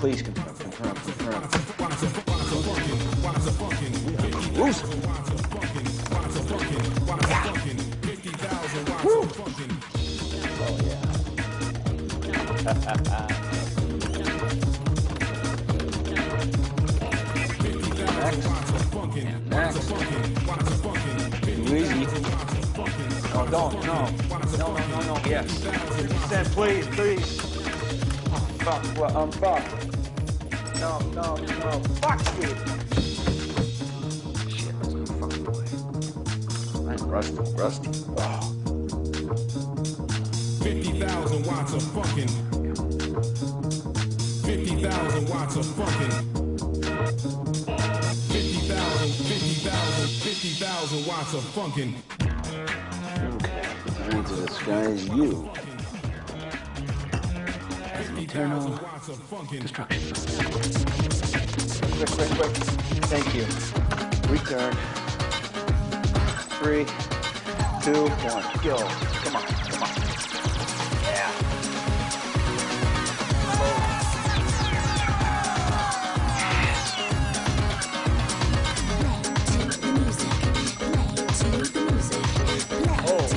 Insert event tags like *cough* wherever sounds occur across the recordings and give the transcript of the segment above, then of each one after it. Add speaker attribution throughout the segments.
Speaker 1: Please confirm, confirm, confirm. Who's? Woo! Oh yeah. *laughs* Next. Too easy. Oh, don't. No. No, no, no, no. Yes. 50 please, please. Fuck. Well, um, fuck. No, no, no. Fuck you. Shit, no fucking way. I'm rusty, rusty. Oh.
Speaker 2: 50,000 watts of fucking. 50,000 watts of fucking. 50,000 watts of funkin'.
Speaker 1: Time to disguise you. As an eternal destruction. Quick, quick, quick. Thank you. Return. Three, two, one. Go. Come on, come on.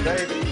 Speaker 1: baby.